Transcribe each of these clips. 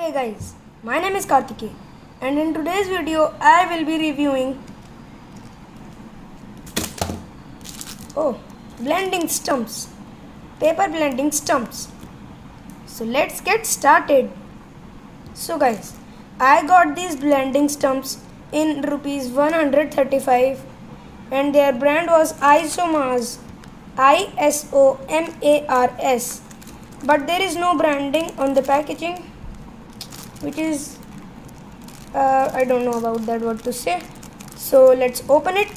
Hey guys, my name is Kartike and in today's video I will be reviewing Oh, blending stumps. Paper blending stumps. So let's get started. So guys, I got these blending stumps in rupees 135 and their brand was Isomars I S O M A R S but there is no branding on the packaging which is uh, I don't know about that what to say. So let's open it.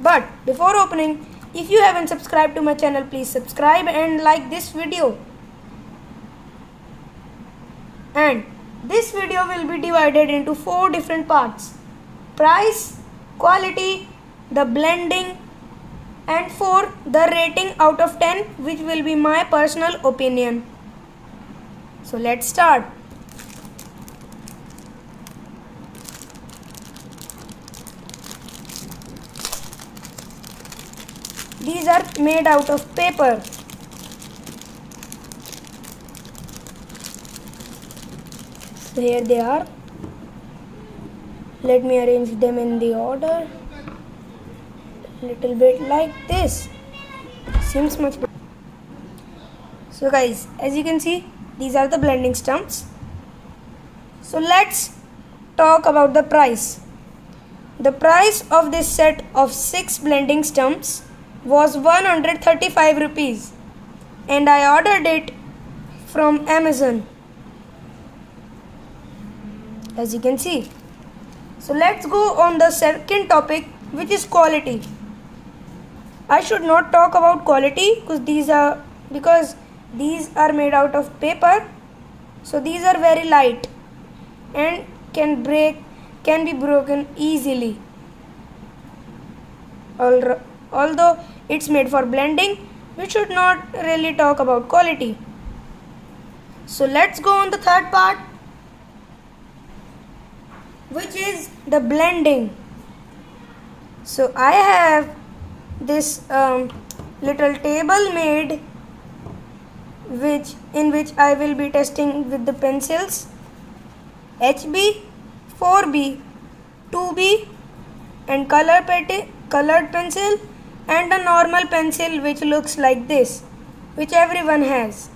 But before opening if you haven't subscribed to my channel please subscribe and like this video. And this video will be divided into four different parts. Price quality the blending and 4 the rating out of 10 which will be my personal opinion. So let's start these are made out of paper. So here they are. Let me arrange them in the order. Little bit like this. Seems much better. So guys as you can see these are the blending stumps. So let's talk about the price. The price of this set of 6 blending stumps was 135 rupees. And I ordered it from Amazon. As you can see. So let's go on the second topic which is quality. I should not talk about quality because these are because these are made out of paper. So these are very light and can break can be broken easily although it's made for blending we should not really talk about quality. So let's go on the third part which is the blending. So I have this um, little table made which in which I will be testing with the pencils. HB, 4B, 2B and color pet colored pencil and a normal pencil which looks like this which everyone has.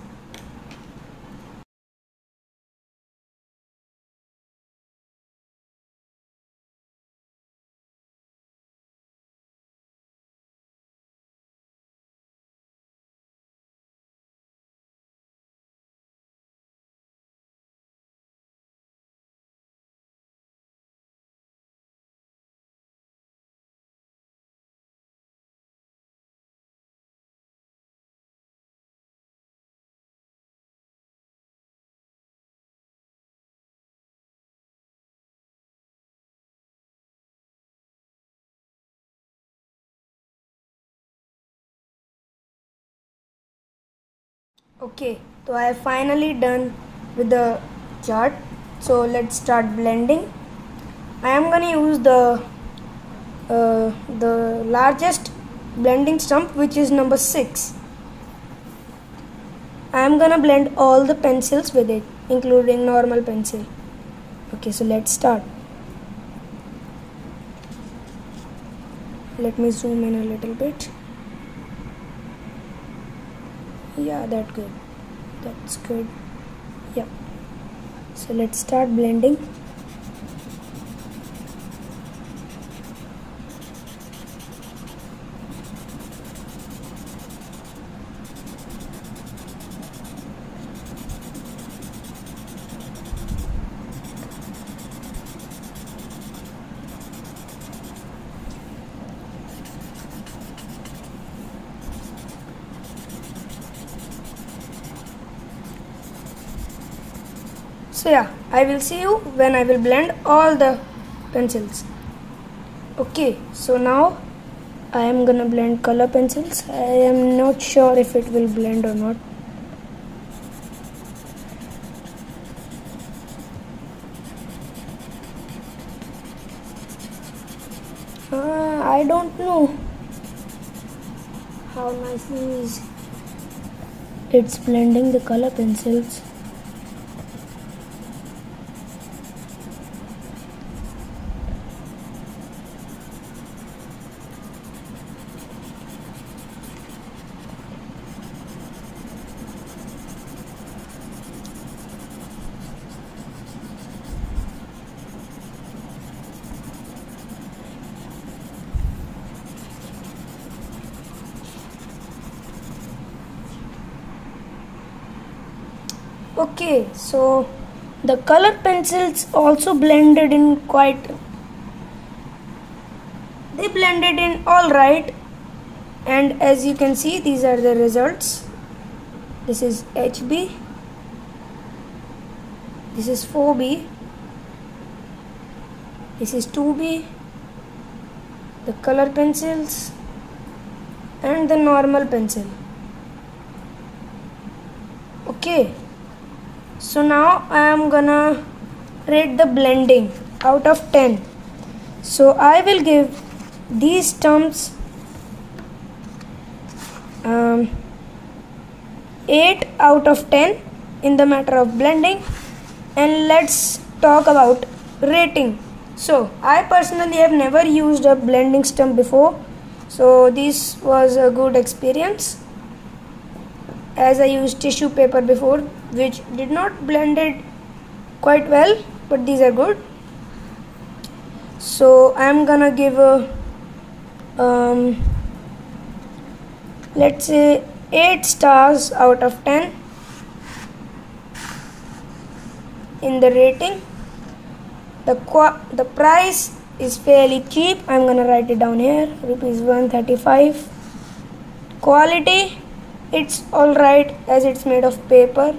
Okay so I have finally done with the chart. So let's start blending. I am gonna use the uh, the largest blending stump which is number 6 I am gonna blend all the pencils with it including normal pencil. Okay so let's start. Let me zoom in a little bit yeah that good. That's good. Yeah. So let's start blending so yeah I will see you when I will blend all the pencils. Okay so now I am gonna blend color pencils. I am not sure if it will blend or not. Uh, I don't know how nicely is. It's blending the color pencils okay so the color pencils also blended in quite they blended in all right. And as you can see these are the results. This is HB this is 4B this is 2B the color pencils and the normal pencil. Okay so now I am gonna rate the blending out of 10 so I will give these stumps um, 8 out of 10 in the matter of blending. And let's talk about rating. So I personally have never used a blending stump before. So this was a good experience. As I used tissue paper before which did not blend it quite well but these are good. So I'm gonna give a um, let's say 8 stars out of 10 in the rating. The the price is fairly cheap. I'm gonna write it down here. Rupees 135 quality it's all right as it's made of paper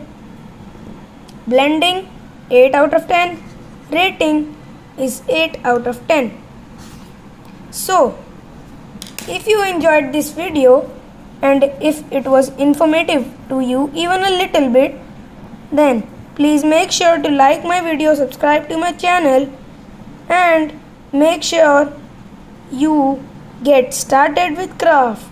blending 8 out of 10 rating is 8 out of 10 so if you enjoyed this video and if it was informative to you even a little bit then please make sure to like my video subscribe to my channel and make sure you get started with craft